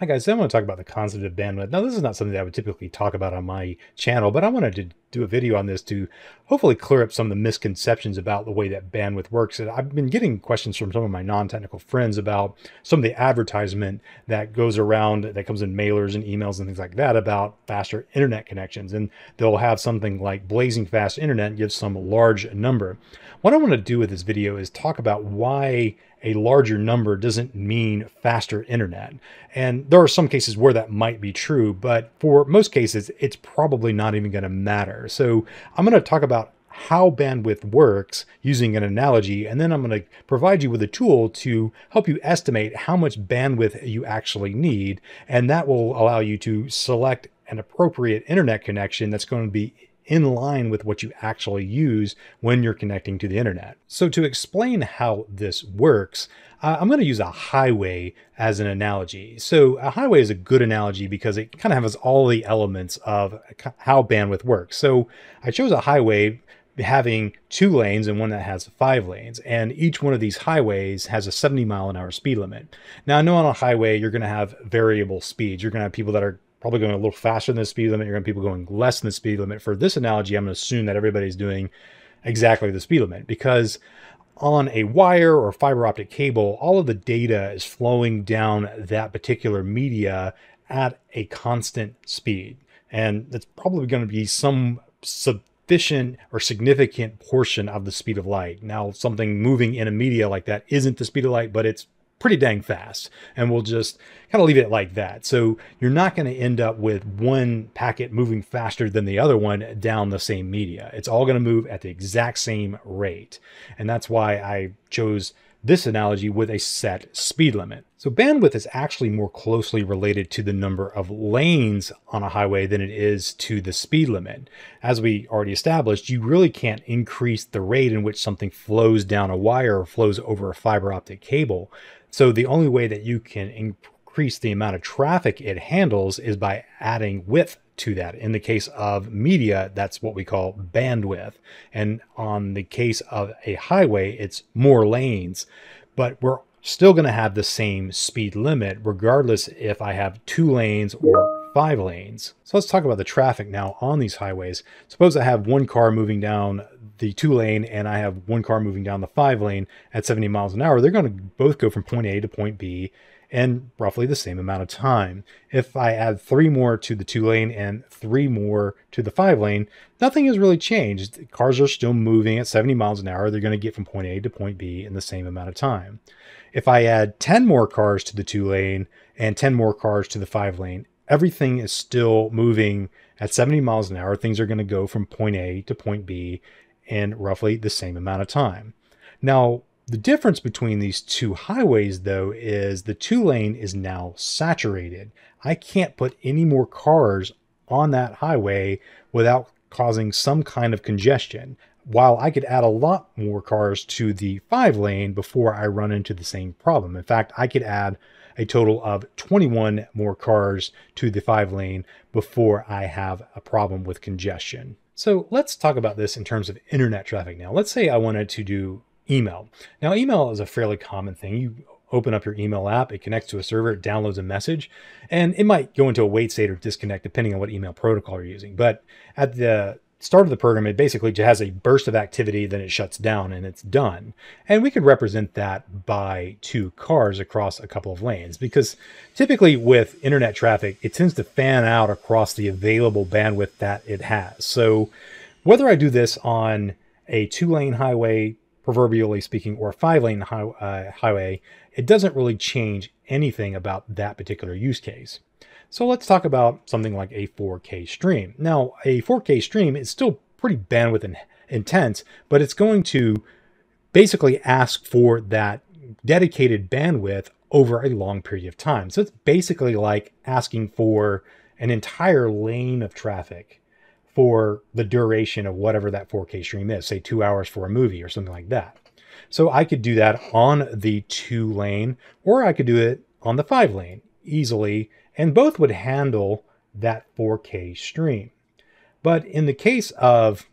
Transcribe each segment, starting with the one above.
Hi guys, I want to talk about the concept of bandwidth. Now, this is not something that I would typically talk about on my channel, but I wanted to do a video on this to hopefully clear up some of the misconceptions about the way that bandwidth works. And I've been getting questions from some of my non-technical friends about some of the advertisement that goes around, that comes in mailers and emails and things like that about faster internet connections. And they'll have something like blazing fast internet gives some large number. What I want to do with this video is talk about why a larger number doesn't mean faster internet. And there are some cases where that might be true, but for most cases, it's probably not even going to matter. So I'm going to talk about how bandwidth works using an analogy, and then I'm going to provide you with a tool to help you estimate how much bandwidth you actually need. And that will allow you to select an appropriate internet connection that's going to be in line with what you actually use when you're connecting to the internet. So to explain how this works, uh, I'm going to use a highway as an analogy. So a highway is a good analogy because it kind of has all the elements of how bandwidth works. So I chose a highway having two lanes and one that has five lanes. And each one of these highways has a 70 mile an hour speed limit. Now, I know on a highway, you're going to have variable speeds. You're going to have people that are probably going a little faster than the speed limit. You're going to people going less than the speed limit. For this analogy, I'm going to assume that everybody's doing exactly the speed limit because on a wire or fiber optic cable, all of the data is flowing down that particular media at a constant speed. And that's probably going to be some sufficient or significant portion of the speed of light. Now, something moving in a media like that isn't the speed of light, but it's pretty dang fast. And we'll just kind of leave it like that. So you're not going to end up with one packet moving faster than the other one down the same media. It's all going to move at the exact same rate. And that's why I chose this analogy with a set speed limit. So bandwidth is actually more closely related to the number of lanes on a highway than it is to the speed limit. As we already established, you really can't increase the rate in which something flows down a wire or flows over a fiber optic cable. So the only way that you can increase the amount of traffic it handles is by adding width to that. In the case of media, that's what we call bandwidth. And on the case of a highway, it's more lanes, but we're still going to have the same speed limit regardless if I have two lanes or five lanes. So let's talk about the traffic now on these highways. Suppose I have one car moving down the two lane and I have one car moving down the five lane at 70 miles an hour. They're going to both go from point A to point B in roughly the same amount of time. If I add three more to the two lane and three more to the five lane, nothing has really changed. Cars are still moving at 70 miles an hour. They're going to get from point A to point B in the same amount of time. If I add 10 more cars to the two lane and 10 more cars to the five lane, everything is still moving at 70 miles an hour. Things are going to go from point A to point B in roughly the same amount of time. Now, the difference between these two highways, though, is the two lane is now saturated. I can't put any more cars on that highway without causing some kind of congestion. While I could add a lot more cars to the five lane before I run into the same problem. In fact, I could add a total of 21 more cars to the five lane before I have a problem with congestion. So let's talk about this in terms of internet traffic now. Let's say I wanted to do email. Now, email is a fairly common thing. You open up your email app, it connects to a server, it downloads a message, and it might go into a wait state or disconnect depending on what email protocol you're using. But at the start of the program, it basically just has a burst of activity, then it shuts down and it's done. And we could represent that by two cars across a couple of lanes because typically with internet traffic, it tends to fan out across the available bandwidth that it has. So whether I do this on a two lane highway, proverbially speaking, or a five lane high, uh, highway, it doesn't really change anything about that particular use case. So let's talk about something like a 4K stream. Now, a 4K stream is still pretty bandwidth in, intense, but it's going to basically ask for that dedicated bandwidth over a long period of time. So it's basically like asking for an entire lane of traffic for the duration of whatever that 4K stream is, say two hours for a movie or something like that. So I could do that on the two lane, or I could do it on the five lane easily and both would handle that 4K stream. But in the case of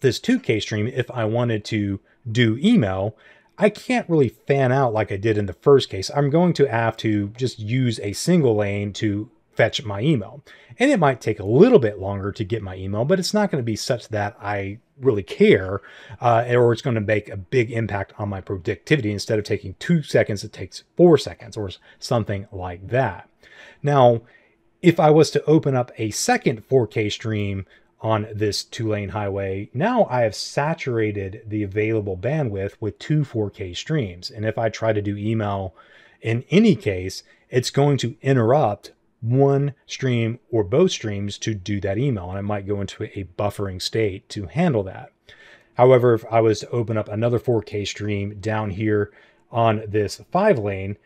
this 2K stream, if I wanted to do email, I can't really fan out like I did in the first case. I'm going to have to just use a single lane to fetch my email. And it might take a little bit longer to get my email, but it's not going to be such that I really care uh, or it's going to make a big impact on my productivity. Instead of taking two seconds, it takes four seconds or something like that. Now, if I was to open up a second 4K stream on this two lane highway, now I have saturated the available bandwidth with two 4K streams. And if I try to do email in any case, it's going to interrupt one stream or both streams to do that email. And I might go into a buffering state to handle that. However, if I was to open up another 4K stream down here on this five lane,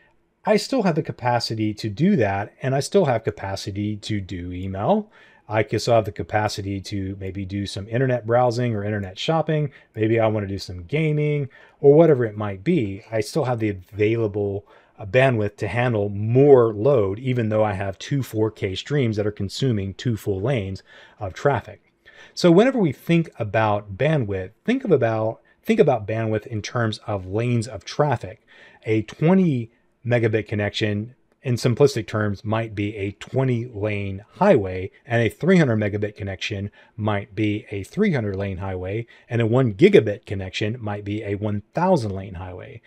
I still have the capacity to do that. And I still have capacity to do email. I still have the capacity to maybe do some internet browsing or internet shopping. Maybe I want to do some gaming or whatever it might be. I still have the available a bandwidth to handle more load, even though I have two 4K streams that are consuming two full lanes of traffic. So whenever we think about bandwidth, think of about think about bandwidth in terms of lanes of traffic. A 20 megabit connection in simplistic terms might be a 20 lane highway and a 300 megabit connection might be a 300 lane highway and a 1 gigabit connection might be a 1000 lane highway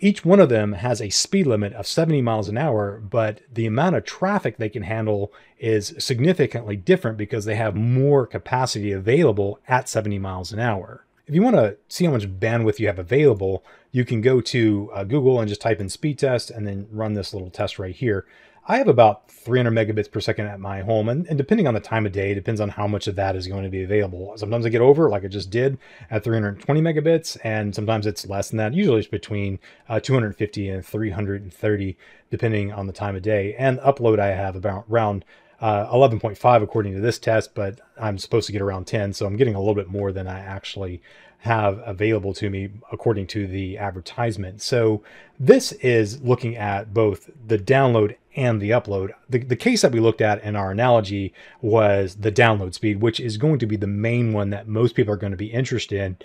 each one of them has a speed limit of 70 miles an hour, but the amount of traffic they can handle is significantly different because they have more capacity available at 70 miles an hour. If you want to see how much bandwidth you have available, you can go to uh, Google and just type in speed test and then run this little test right here. I have about 300 megabits per second at my home, and, and, depending on the time of day, depends on how much of that is going to be available. Sometimes I get over, like I just did, at 320 megabits, and sometimes it's less than that. Usually it's between uh, 250 and 330, depending on the time of day. And upload, I have about around uh, 11.5 according to this test, but I'm supposed to get around 10, so I'm getting a little bit more than I actually have available to me according to the advertisement. So this is looking at both the download and the upload. The, the case that we looked at in our analogy was the download speed, which is going to be the main one that most people are going to be interested in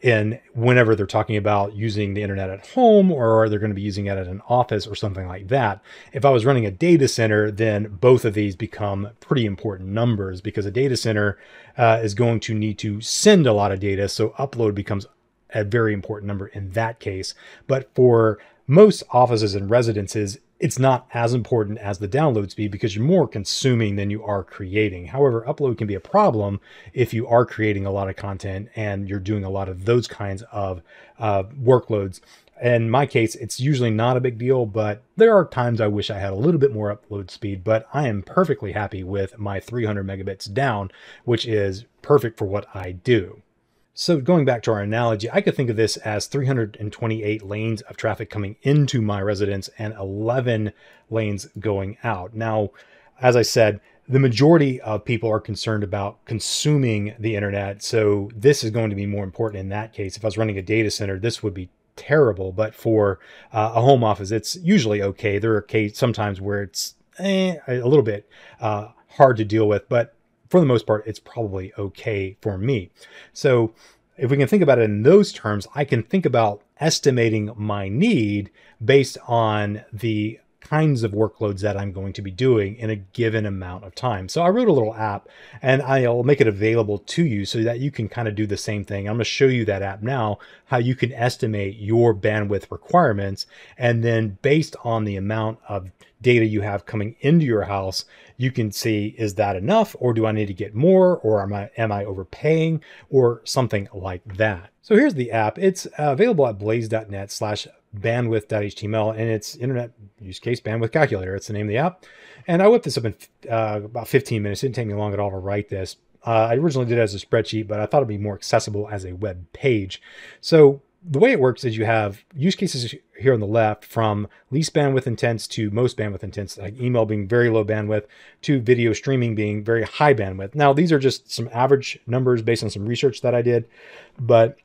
in whenever they're talking about using the internet at home or are they're going to be using it at an office or something like that. If I was running a data center, then both of these become pretty important numbers because a data center uh, is going to need to send a lot of data. So upload becomes a very important number in that case. But for most offices and residences, it's not as important as the download speed because you're more consuming than you are creating. However, upload can be a problem if you are creating a lot of content and you're doing a lot of those kinds of uh, workloads. In my case, it's usually not a big deal, but there are times I wish I had a little bit more upload speed, but I am perfectly happy with my 300 megabits down, which is perfect for what I do. So going back to our analogy, I could think of this as 328 lanes of traffic coming into my residence and 11 lanes going out. Now, as I said, the majority of people are concerned about consuming the internet. So this is going to be more important in that case. If I was running a data center, this would be terrible. But for uh, a home office, it's usually okay. There are cases sometimes where it's eh, a little bit uh, hard to deal with, but for the most part, it's probably okay for me. So if we can think about it in those terms, I can think about estimating my need based on the kinds of workloads that I'm going to be doing in a given amount of time. So I wrote a little app and I'll make it available to you so that you can kind of do the same thing. I'm going to show you that app now, how you can estimate your bandwidth requirements. And then based on the amount of data you have coming into your house, you can see is that enough or do I need to get more or am I am I overpaying or something like that. So here's the app. It's available at blaize.net slash bandwidth.html and it's internet use case bandwidth calculator. It's the name of the app. And I whipped this up in uh, about 15 minutes. It didn't take me long at all to write this. Uh, I originally did it as a spreadsheet, but I thought it'd be more accessible as a web page. So the way it works is you have use cases here on the left from least bandwidth intense to most bandwidth intense, like email being very low bandwidth to video streaming being very high bandwidth. Now, these are just some average numbers based on some research that I did, but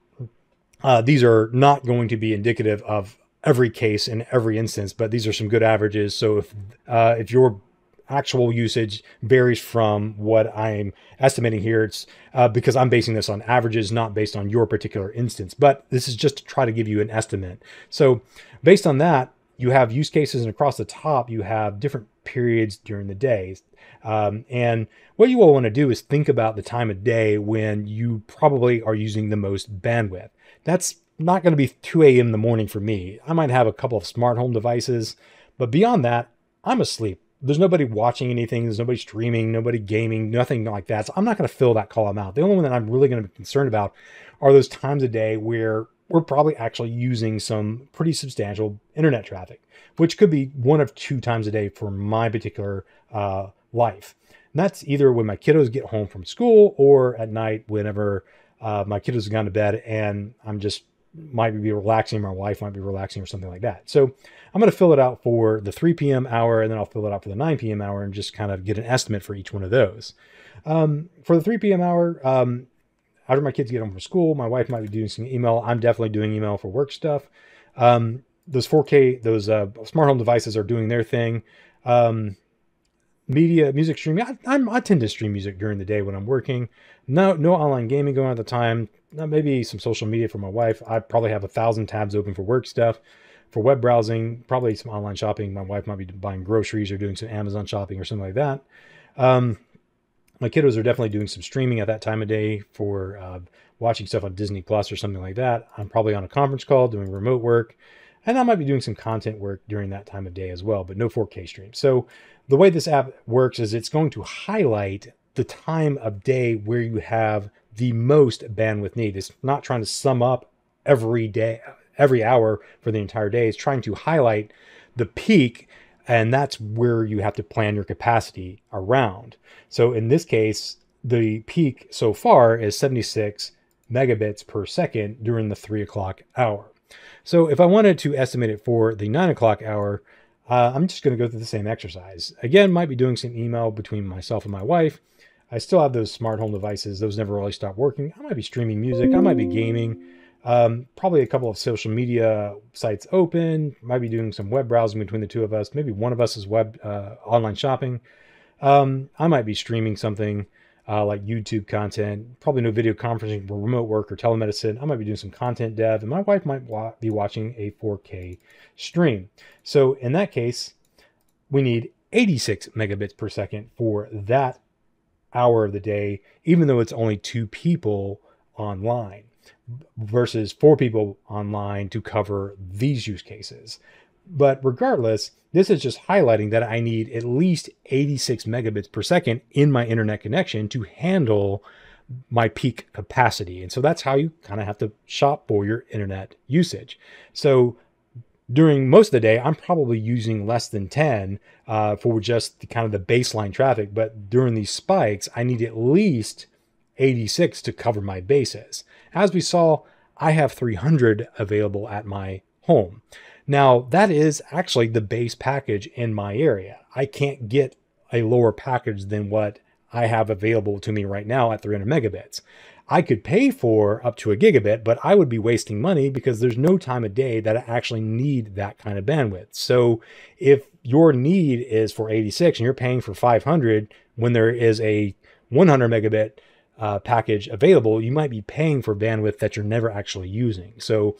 uh, these are not going to be indicative of every case in every instance, but these are some good averages. So if uh, if your actual usage varies from what I'm estimating here. It's uh, because I'm basing this on averages, not based on your particular instance. But this is just to try to give you an estimate. So based on that, you have use cases, and across the top, you have different periods during the day. Um, and what you all want to do is think about the time of day when you probably are using the most bandwidth. That's not going to be 2 a.m. in the morning for me. I might have a couple of smart home devices, but beyond that, I'm asleep. There's nobody watching anything. There's nobody streaming, nobody gaming, nothing like that. So I'm not going to fill that column out. The only one that I'm really going to be concerned about are those times a day where we're probably actually using some pretty substantial internet traffic, which could be one of two times a day for my particular uh, life. And that's either when my kiddos get home from school or at night whenever uh, my kiddos have gone to bed and I'm just might be relaxing, my wife might be relaxing or something like that. So I'm going to fill it out for the 3 p.m. hour and then I'll fill it out for the 9 p.m. hour and just kind of get an estimate for each one of those. Um, for the 3 p.m. hour, um, after my kids get home from school, my wife might be doing some email. I'm definitely doing email for work stuff. Um, those 4K, those uh, smart home devices are doing their thing. Um, media, music streaming. I, I'm, I tend to stream music during the day when I'm working. No, no online gaming going on at the time. Maybe some social media for my wife. I probably have a thousand tabs open for work stuff. For web browsing, probably some online shopping. My wife might be buying groceries or doing some Amazon shopping or something like that. Um, my kiddos are definitely doing some streaming at that time of day for uh, watching stuff on Disney Plus or something like that. I'm probably on a conference call doing remote work, and I might be doing some content work during that time of day as well, but no 4K stream. So the way this app works is it's going to highlight the time of day where you have the most bandwidth need. It's not trying to sum up every day, every hour for the entire day. It's trying to highlight the peak and that's where you have to plan your capacity around. So in this case, the peak so far is 76 megabits per second during the three o'clock hour. So if I wanted to estimate it for the nine o'clock hour, uh, I'm just going to go through the same exercise. Again, might be doing some email between myself and my wife. I still have those smart home devices. Those never really stop working. I might be streaming music. I might be gaming. Um, probably a couple of social media sites open. Might be doing some web browsing between the two of us. Maybe one of us is web uh, online shopping. Um, I might be streaming something uh, like YouTube content. Probably no video conferencing for remote work or telemedicine. I might be doing some content dev, and my wife might be watching a 4K stream. So in that case, we need 86 megabits per second for that hour of the day, even though it's only two people online versus four people online to cover these use cases. But regardless, this is just highlighting that I need at least 86 megabits per second in my internet connection to handle my peak capacity. And so that's how you kind of have to shop for your internet usage. So during most of the day, I'm probably using less than 10 uh, for just the, kind of the baseline traffic. But during these spikes, I need at least 86 to cover my bases. As we saw, I have 300 available at my home. Now, that is actually the base package in my area. I can't get a lower package than what I have available to me right now at 300 megabits. I could pay for up to a gigabit, but I would be wasting money because there's no time of day that I actually need that kind of bandwidth. So if your need is for 86 and you're paying for 500 when there is a 100 megabit uh, package available, you might be paying for bandwidth that you're never actually using. So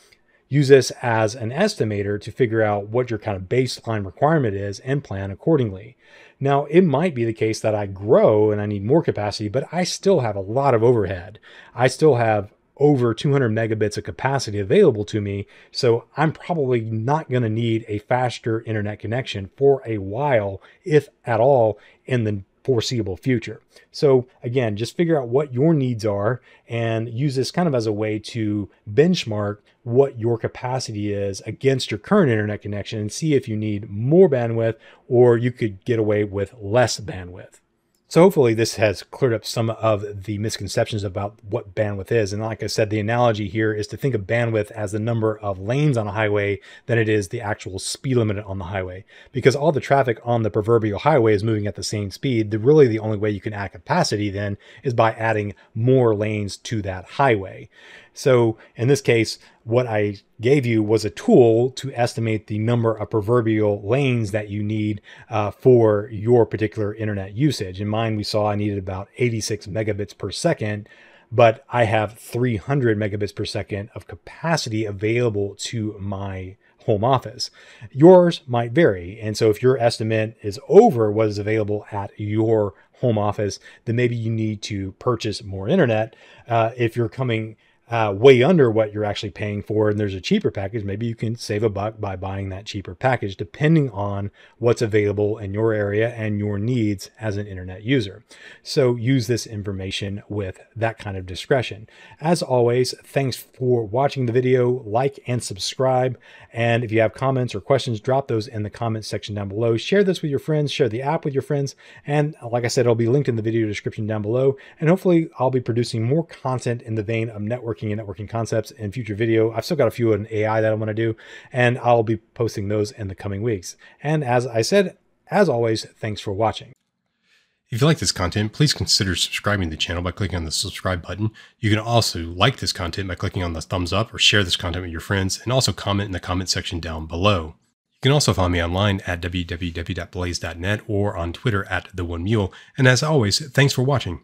use this as an estimator to figure out what your kind of baseline requirement is and plan accordingly. Now, it might be the case that I grow and I need more capacity, but I still have a lot of overhead. I still have over 200 megabits of capacity available to me. So I'm probably not going to need a faster internet connection for a while, if at all, in the foreseeable future. So again, just figure out what your needs are and use this kind of as a way to benchmark what your capacity is against your current internet connection and see if you need more bandwidth or you could get away with less bandwidth. So hopefully this has cleared up some of the misconceptions about what bandwidth is. And like I said, the analogy here is to think of bandwidth as the number of lanes on a highway than it is the actual speed limit on the highway. Because all the traffic on the proverbial highway is moving at the same speed. The, really the only way you can add capacity then is by adding more lanes to that highway. So in this case, what I gave you was a tool to estimate the number of proverbial lanes that you need uh, for your particular internet usage. In mine, we saw I needed about 86 megabits per second, but I have 300 megabits per second of capacity available to my home office. Yours might vary. And so if your estimate is over what is available at your home office, then maybe you need to purchase more internet. Uh, if you're coming uh, way under what you're actually paying for and there's a cheaper package, maybe you can save a buck by buying that cheaper package, depending on what's available in your area and your needs as an internet user. So use this information with that kind of discretion. As always, thanks for watching the video, like and subscribe. And if you have comments or questions, drop those in the comments section down below. Share this with your friends, share the app with your friends. And like I said, it'll be linked in the video description down below. And hopefully I'll be producing more content in the vein of network networking and networking concepts in future video. I've still got a few in AI that I want to do, and I'll be posting those in the coming weeks. And as I said, as always, thanks for watching. If you like this content, please consider subscribing to the channel by clicking on the subscribe button. You can also like this content by clicking on the thumbs up or share this content with your friends and also comment in the comment section down below. You can also find me online at www.blaize.net or on Twitter at the one mule. And as always, thanks for watching.